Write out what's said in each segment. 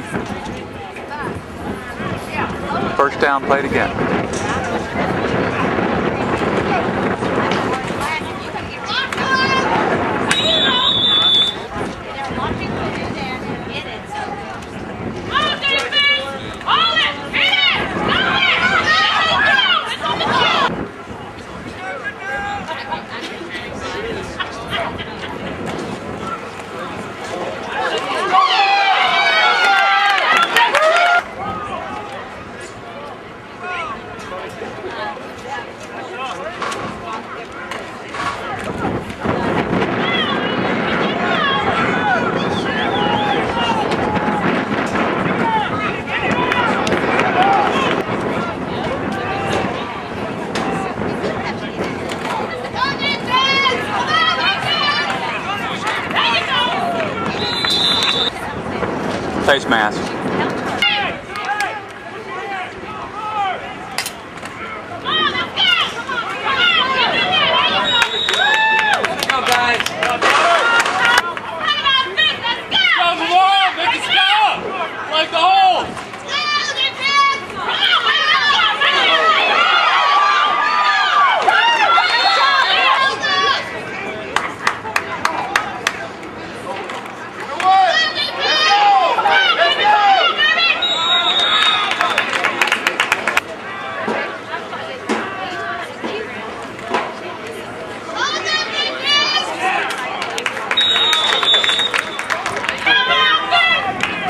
penalty. First down played again. Face mask. Go, Lamar! Make it stop! Like the hole!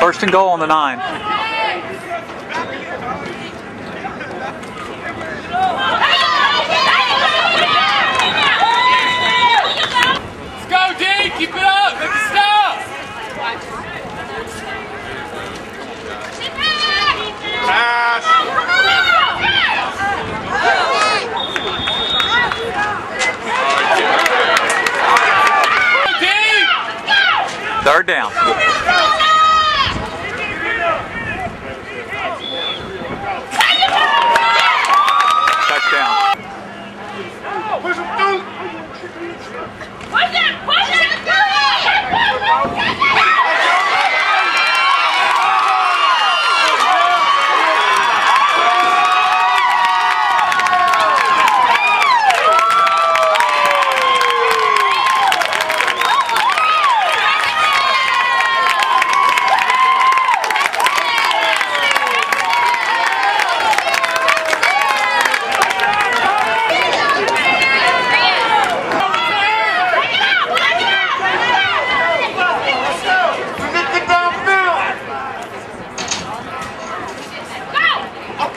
First and goal on the nine. Let's go, D! Keep it up! Make it stop! Go, D! Third down.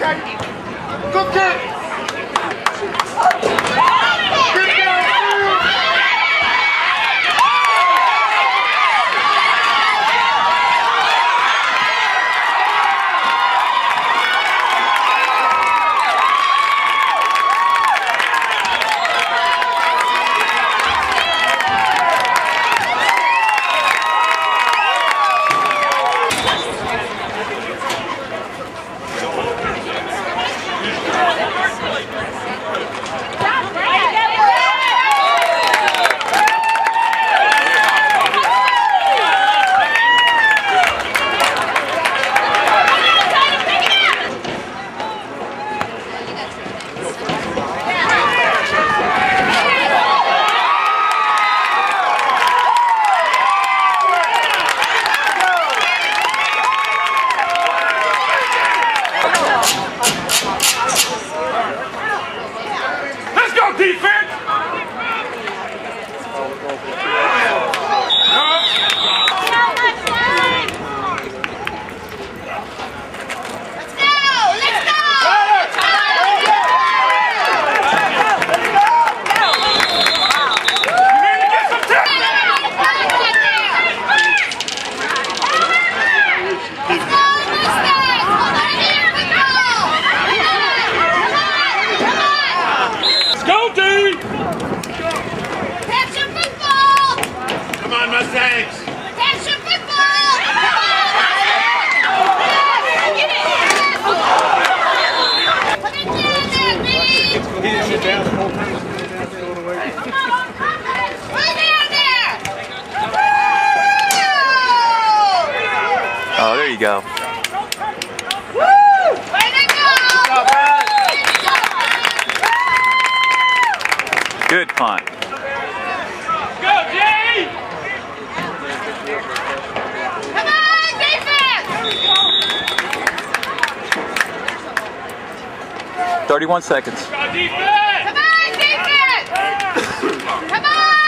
Okay. Good you go. Good punt. Go, Jay! Come on, defense! Thirty-one seconds. Come on, defense! Come on!